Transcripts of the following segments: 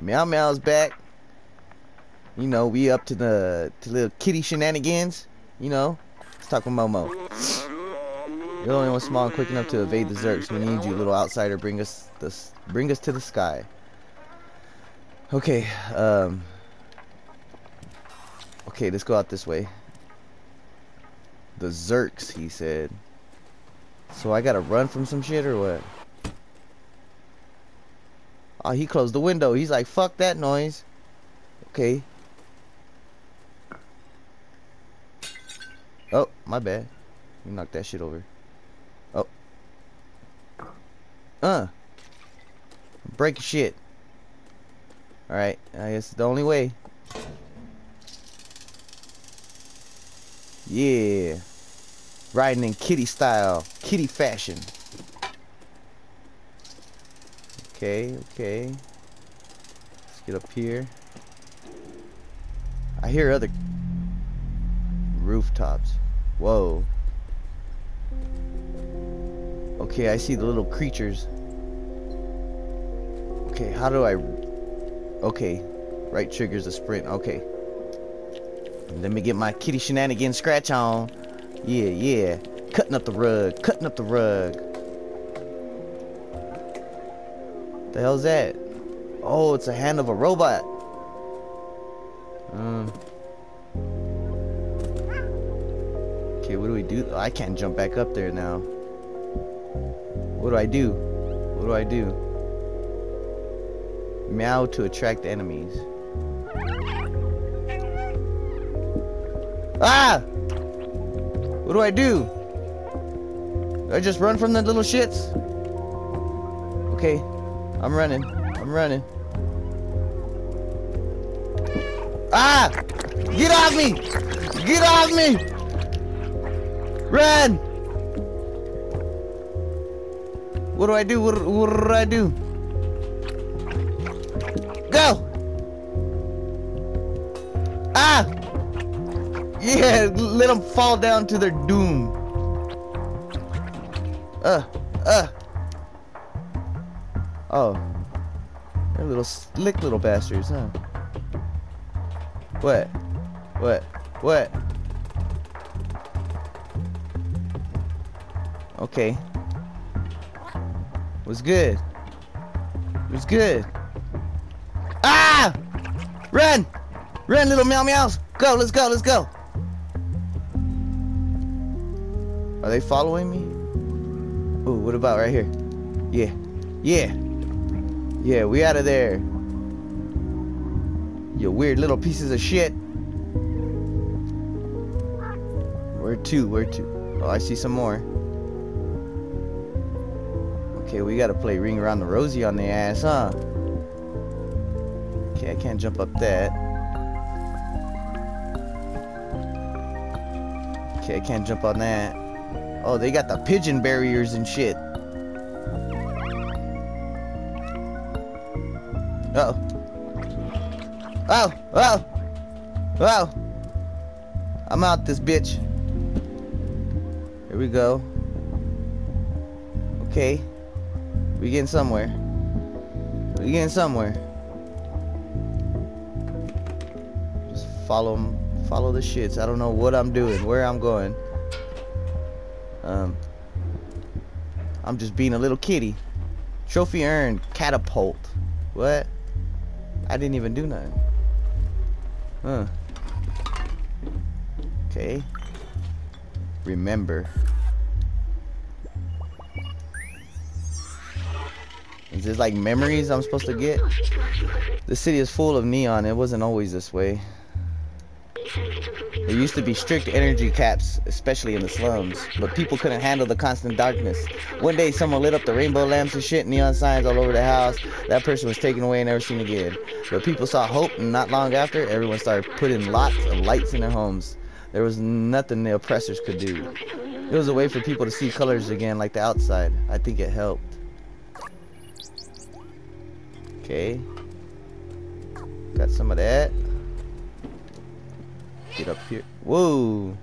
Meow Meow's back. You know, we up to the to little kitty shenanigans. You know, let's talk with Momo. You're the only one small and quick enough to evade the Zurks. We need you, little outsider. Bring us this. Bring us to the sky. Okay. Um. Okay, let's go out this way. The Zurks, he said. So I gotta run from some shit or what? Oh, he closed the window. He's like, fuck that noise. Okay. Oh, my bad. You knocked that shit over. Oh. Uh. Break shit. Alright, I guess it's the only way. Yeah. Riding in kitty style. Kitty fashion. Okay, okay. Let's get up here. I hear other rooftops. Whoa. Okay, I see the little creatures. Okay, how do I... Okay, right triggers a sprint. Okay. Let me get my kitty shenanigans scratch on. Yeah, yeah. Cutting up the rug. Cutting up the rug. The hell's that? Oh, it's a hand of a robot. Um. Okay, what do we do? I can't jump back up there now. What do I do? What do I do? Meow to attract enemies. Ah! What do I do? do I just run from the little shits? Okay, I'm running. I'm running. Ah! Get off me! Get off me! Run! What do I do? What, what do I do? Go! Ah! Yeah, let them fall down to their doom. Uh, uh. Oh. They're little slick little bastards, huh? What? What? What? Okay. Was good. Was good. Ah! Run! Run, little meow meows! Go, let's go, let's go! Are they following me? Oh, what about right here? Yeah. Yeah. Yeah, we out of there. You weird little pieces of shit. Where to? Where to? Oh, I see some more. Okay, we gotta play Ring Around the Rosie on the ass, huh? Okay, I can't jump up that. Okay, I can't jump on that. Oh, they got the pigeon barriers and shit. Oh, oh, oh. I'm out this bitch. Here we go. Okay. We getting somewhere. We getting somewhere. Just follow follow the shits. I don't know what I'm doing, where I'm going. Um, I'm just being a little kitty. Trophy earned. Catapult. What? I didn't even do nothing. Huh. Okay. Remember. Is this like memories I'm supposed to get? The city is full of neon. It wasn't always this way. There used to be strict energy caps, especially in the slums, but people couldn't handle the constant darkness. One day, someone lit up the rainbow lamps and shit, neon signs all over the house. That person was taken away and never seen again. But people saw hope, and not long after, everyone started putting lots of lights in their homes. There was nothing the oppressors could do. It was a way for people to see colors again, like the outside. I think it helped. Okay. Got some of that. Get up here. Whoa.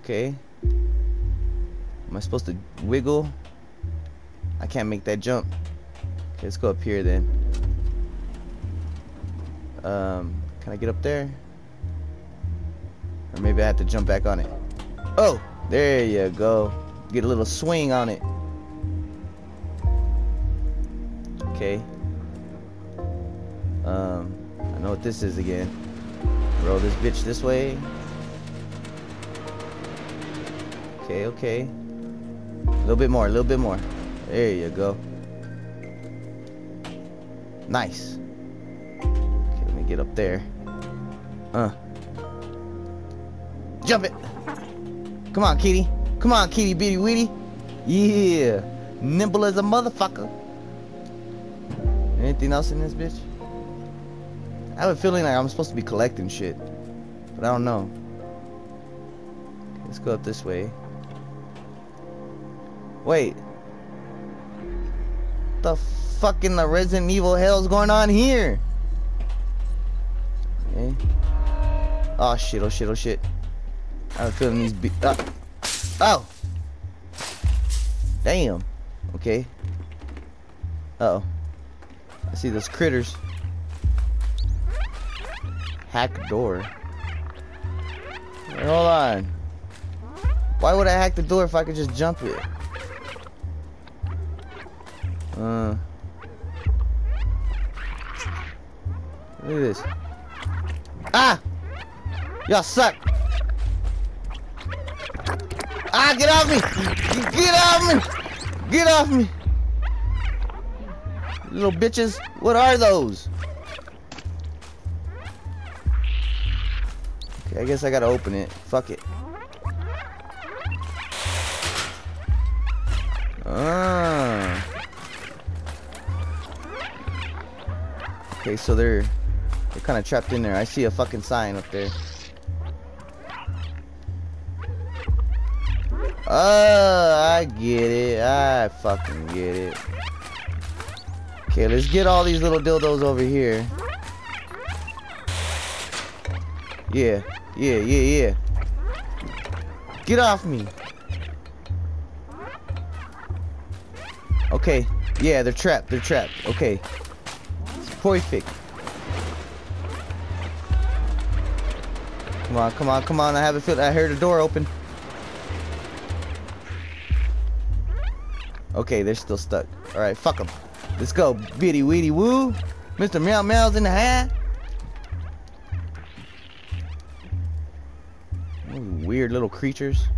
Okay. Am I supposed to wiggle? I can't make that jump. Okay, let's go up here then. Um, can I get up there? Or maybe I have to jump back on it. Oh, there you go. Get a little swing on it. Okay. Um, I know what this is again. Roll this bitch this way. Okay, okay. A little bit more, a little bit more. There you go. Nice. Okay, let me get up there. Uh. Jump it. Come on, kitty. Come on, kitty bitty witty. Yeah. Nimble as a motherfucker. Anything else in this bitch? I have a feeling like I'm supposed to be collecting shit. But I don't know. Let's go up this way. Wait. The fuck in the Resident Evil hell is going on here? Okay. Oh shit, oh shit, oh shit. I have a feeling these be- uh. Oh! Damn. Okay. Uh oh I see those critters. Hack door. Wait, hold on. Why would I hack the door if I could just jump it? Uh. Look at this. Ah! Y'all suck! Ah, get off me! Get off me! Get off me! Little bitches, what are those? I guess I gotta open it. Fuck it. Ah. Okay, so they're they're kind of trapped in there. I see a fucking sign up there. Oh, I get it. I fucking get it. Okay, let's get all these little dildos over here. Yeah, yeah, yeah, yeah. Get off me. Okay, yeah, they're trapped, they're trapped. Okay. It's perfect. Come on, come on, come on. I have a feel I heard the door open. Okay, they're still stuck. Alright, fuck them. Let's go, bitty weedy woo. Mr. Meow Meow's in the hat. Weird little creatures.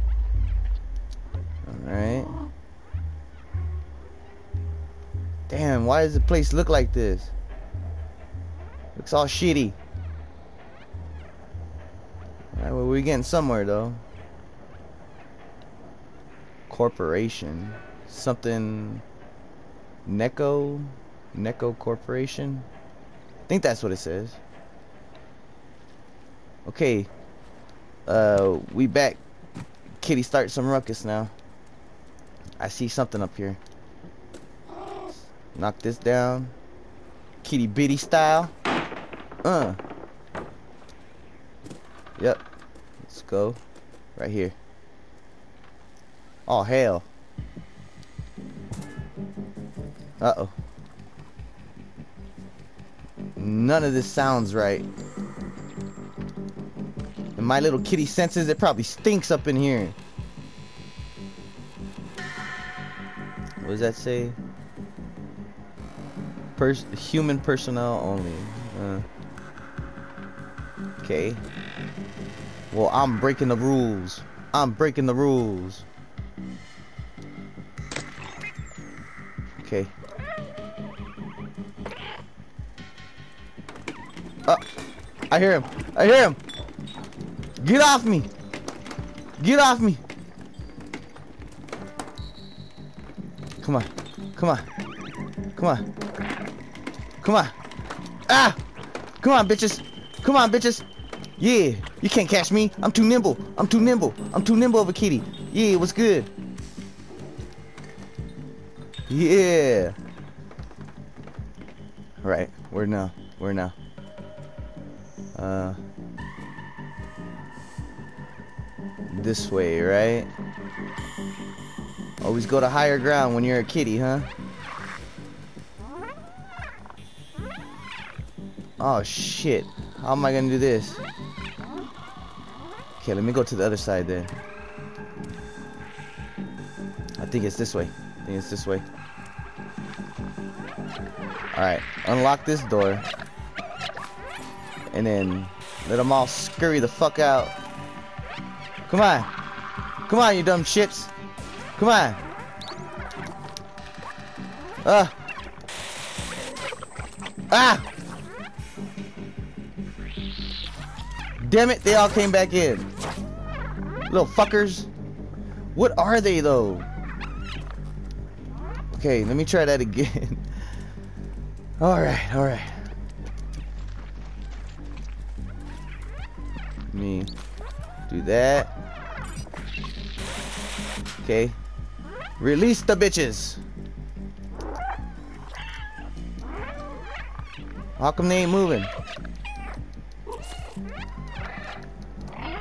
Alright. Damn, why does the place look like this? Looks all shitty. Alright, well, we're getting somewhere, though. Corporation. Something... Neko? Neko Corporation? I think that's what it says. Okay. Uh, we back. Kitty start some ruckus now. I see something up here. Knock this down. Kitty bitty style. Uh. Yep. Let's go. Right here. Oh, hell. Uh-oh. None of this sounds right. And my little kitty senses it probably stinks up in here. What does that say? Pers human personnel only. Uh, okay. Well, I'm breaking the rules. I'm breaking the rules. Okay. Oh, I hear him. I hear him. Get off me. Get off me. Come on. Come on. Come on. Come on. Ah! Come on, bitches. Come on, bitches. Yeah. You can't catch me. I'm too nimble. I'm too nimble. I'm too nimble of a kitty. Yeah, what's good? Yeah. Right. Where now? Where now? Uh. This way, right? Always go to higher ground when you're a kitty, huh? Oh shit. How am I gonna do this? Okay, let me go to the other side there. I think it's this way. I think it's this way. Alright, unlock this door. And then let them all scurry the fuck out. Come on. Come on, you dumb shits. Come on. Ah. Ah! Damn it, they all came back in. Little fuckers. What are they though? Okay, let me try that again. alright, alright. Me do that. Okay. Release the bitches. How come they ain't moving?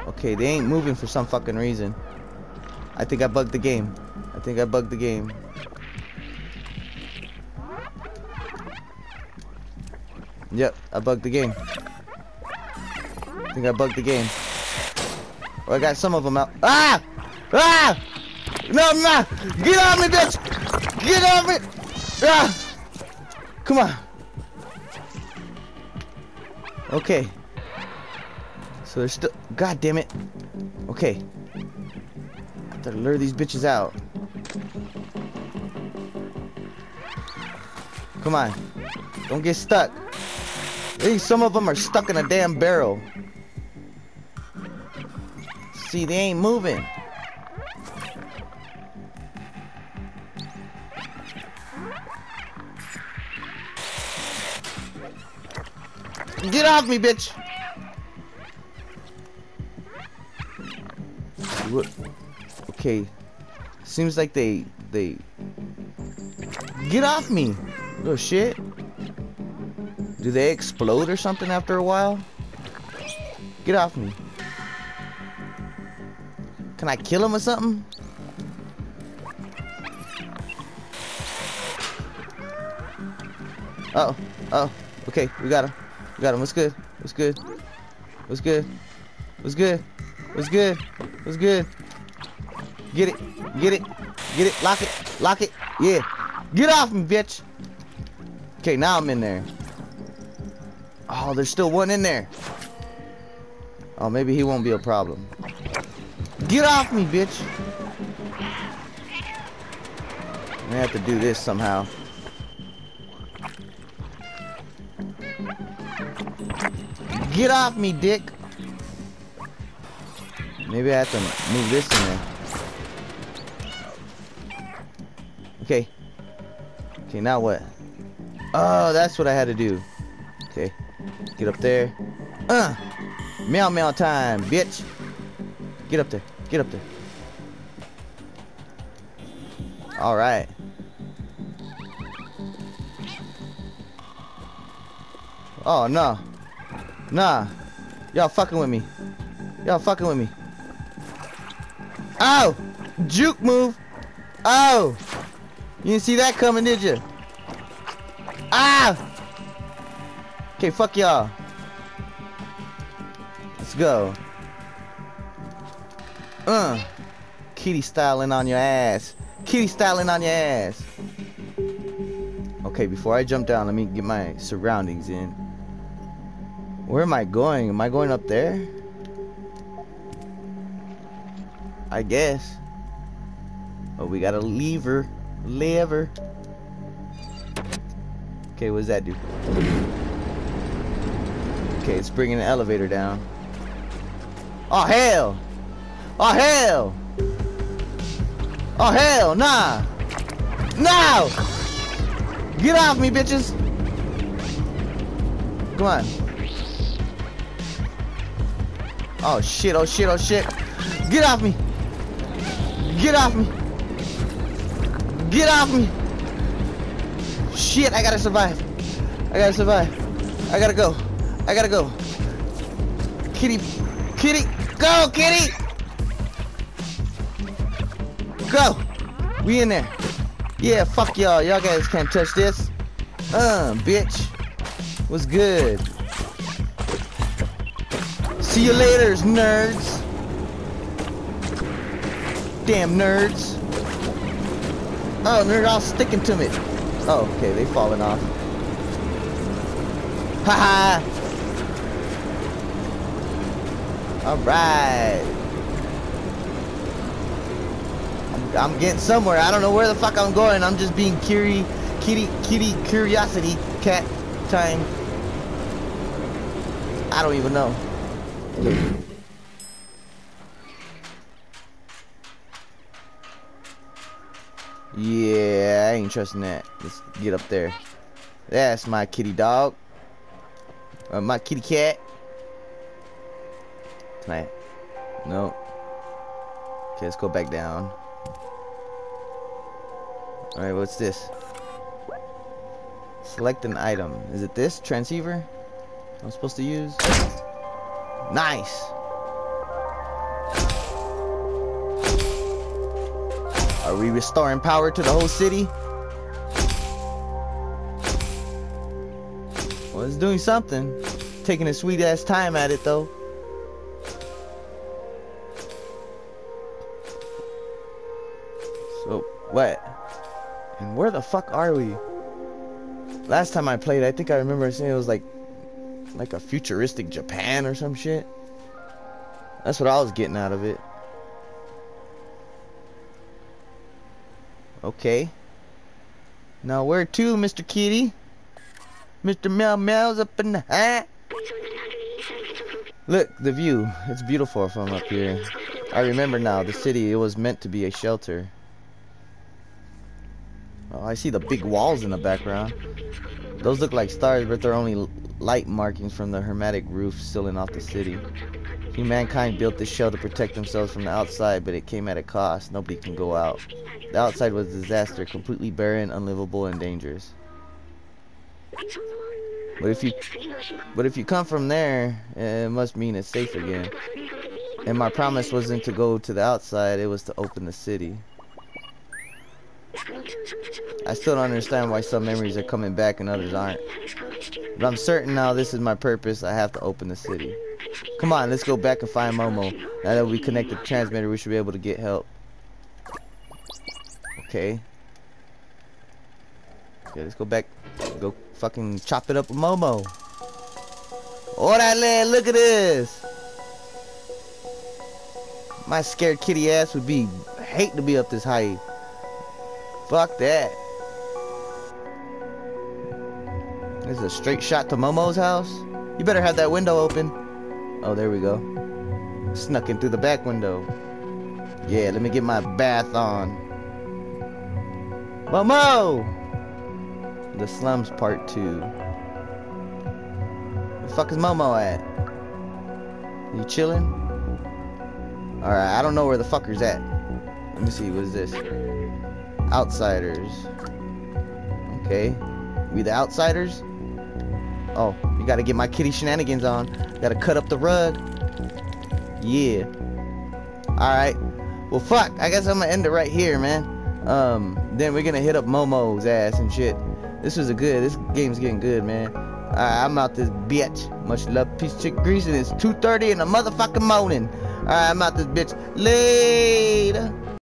Okay, they ain't moving for some fucking reason. I think I bugged the game. I think I bugged the game. Yep, I bugged the game. I think I bugged the game. Oh, I got some of them out. Ah! Ah! No, no! Get off me, bitch! Get off me! Ah! Come on. Okay. So there's still. God damn it. Okay. Gotta lure these bitches out. Come on. Don't get stuck. Hey, some of them are stuck in a damn barrel. See, they ain't moving. Get off me, bitch! Okay. Seems like they they get off me, little shit. Do they explode or something after a while? Get off me. Can I kill him or something? Uh oh, uh oh. Okay, we got him. We got him. What's good? What's good? What's good? What's good? What's good? What's good? Get it. Get it. Get it. Lock it. Lock it. Yeah. Get off me, bitch. Okay, now I'm in there. Oh, there's still one in there. Oh, maybe he won't be a problem. Get off me, bitch. I have to do this somehow. Get off me, dick. Maybe I have to move this in there. Okay. Okay, now what? Oh, that's what I had to do. Okay. Get up there. Uh! Meow meow time, bitch. Get up there. Get up there. Alright. Oh, no. Nah. Y'all fucking with me. Y'all fucking with me. Oh! Juke move! Oh! You didn't see that coming, did you? Ah! Okay, fuck y'all. Let's go. Uh. Kitty styling on your ass. Kitty styling on your ass. Okay, before I jump down, let me get my surroundings in. Where am I going? Am I going up there? I guess. Oh, we got a lever. Lever. Okay, what does that do? Okay, it's bringing the elevator down. Oh, hell! Oh, hell! Oh, hell, nah! No! Get off me, bitches! Come on. Oh shit, oh shit, oh shit. Get off me. Get off me. Get off me. Shit, I gotta survive. I gotta survive. I gotta go. I gotta go. Kitty. Kitty. Go, kitty. Go. We in there. Yeah, fuck y'all. Y'all guys can't touch this. Uh, bitch. What's good? See you later, nerds. Damn nerds. Oh, they're all sticking to me. Oh, okay, they falling off. Haha. all right. I'm, I'm getting somewhere. I don't know where the fuck I'm going. I'm just being curie, kitty, kitty, curiosity, cat time. I don't even know. Yeah, I ain't trusting that. Let's get up there. That's my kitty dog. Uh, my kitty cat. Can I? No. Okay, let's go back down. Alright, what's this? Select an item. Is it this transceiver I'm supposed to use? Nice! Are we restoring power to the whole city? Well, it's doing something. Taking a sweet ass time at it though. So, what? And where the fuck are we? Last time I played, I think I remember saying it was like like a futuristic Japan or some shit. That's what I was getting out of it. Okay. Now where to, Mr. Kitty? Mr. Meow Meow's up in the hat. Look, the view. It's beautiful from up here. I remember now, the city, it was meant to be a shelter. Oh, I see the big walls in the background. Those look like stars, but they're only light markings from the hermetic roof sealing off the city. Humankind built this shell to protect themselves from the outside, but it came at a cost. Nobody can go out. The outside was a disaster, completely barren, unlivable, and dangerous. But if you, but if you come from there, it must mean it's safe again. And my promise wasn't to go to the outside; it was to open the city. I still don't understand why some memories are coming back and others aren't. But I'm certain now this is my purpose. I have to open the city. Come on, let's go back and find Momo. Now that we connect the transmitter, we should be able to get help. Okay. Okay, let's go back. Go fucking chop it up with Momo. Oh, Orale, look at this. My scared kitty ass would be hate to be up this high. Fuck that. This is a straight shot to Momo's house. You better have that window open. Oh, there we go. Snuck in through the back window. Yeah, let me get my bath on. Momo! The slums part two. Where the fuck is Momo at? You chilling? Alright, I don't know where the fucker's at. Let me see, what is this? Outsiders. Okay. We the outsiders? Oh, you gotta get my kitty shenanigans on. Gotta cut up the rug. Yeah. Alright. Well, fuck. I guess I'm gonna end it right here, man. Um, then we're gonna hit up Momo's ass and shit. This was a good. This game's getting good, man. Alright, I'm out this bitch. Much love, peace, chick grease, and it's 2.30 in the motherfucking morning. Alright, I'm out this bitch. Later.